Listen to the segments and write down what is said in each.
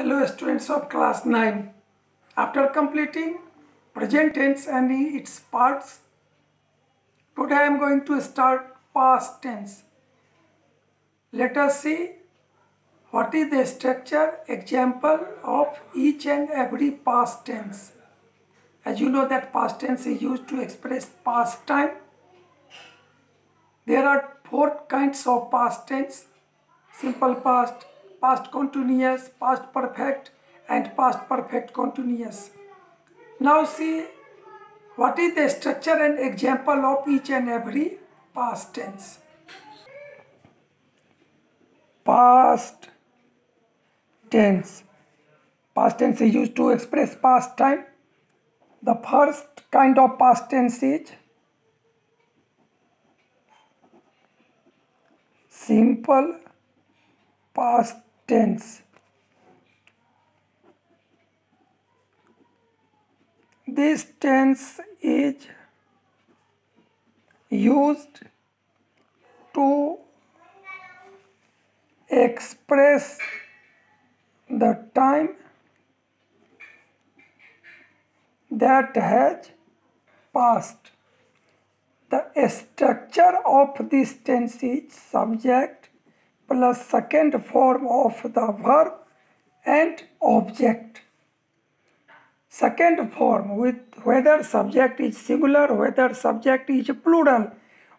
Hello students of class 9. After completing present tense and its parts, today I am going to start past tense. Let us see what is the structure example of each and every past tense. As you know that past tense is used to express past time. There are four kinds of past tense. Simple past, past continuous, past perfect and past perfect continuous. Now see what is the structure and example of each and every past tense. Past tense. Past tense is used to express past time. The first kind of past tense is simple past tense. This tense is used to express the time that has passed. The structure of this tense is subject plus second form of the verb and object. Second form with whether subject is singular, whether subject is plural.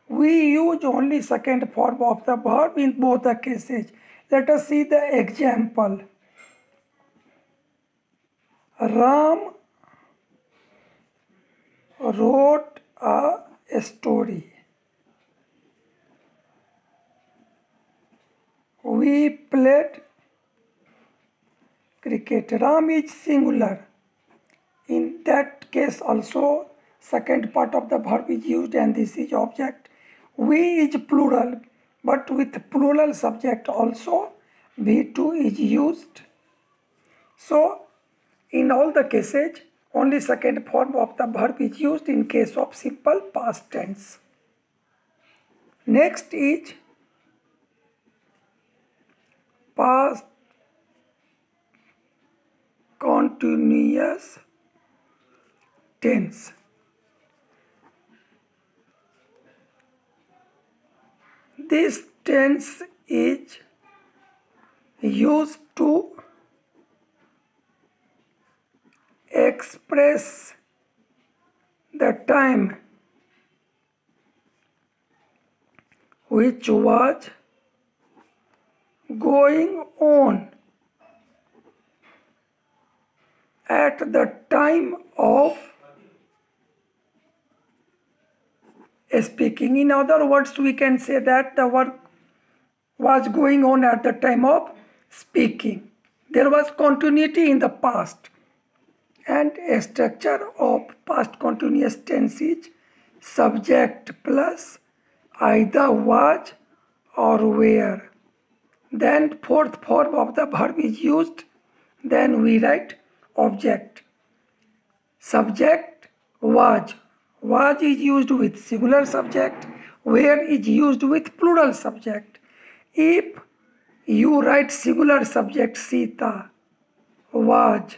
We use only second form of the verb in both the cases. Let us see the example. Ram wrote a story. We played cricket. Ram is singular. In that case also second part of the verb is used and this is object. We is plural but with plural subject also we2 is used. So in all the cases only second form of the verb is used in case of simple past tense. Next is past continuous tense. This tense is used to express the time which was going on at the time of speaking. In other words, we can say that the work was going on at the time of speaking. There was continuity in the past and a structure of past continuous tense is subject plus either was or were. Then fourth form of the verb is used. Then we write object. Subject was. Was is used with singular subject. Where is used with plural subject. If you write singular subject Sita was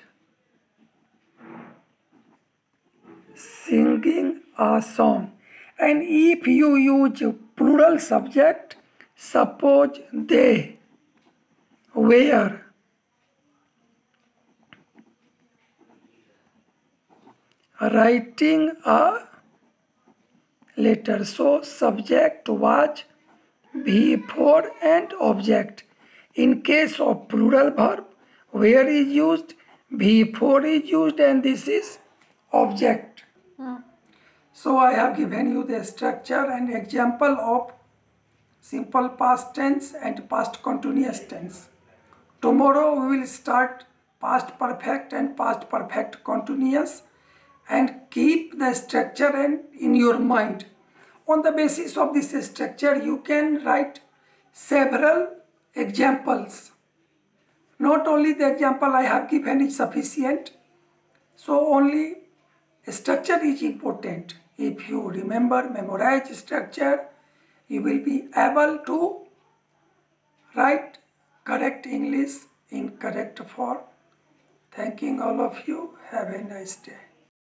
singing a song and if you use plural subject suppose they were writing a letter so subject was before and object in case of plural verb where is used before is used and this is object hmm. so i have given you the structure and example of simple past tense and past continuous tense tomorrow we will start past perfect and past perfect continuous and keep the structure and in your mind. On the basis of this structure you can write several examples. Not only the example i have given is sufficient so only structure is important. If you remember memorize structure you will be able to write correct english in correct form. Thanking all of you. Have a nice day.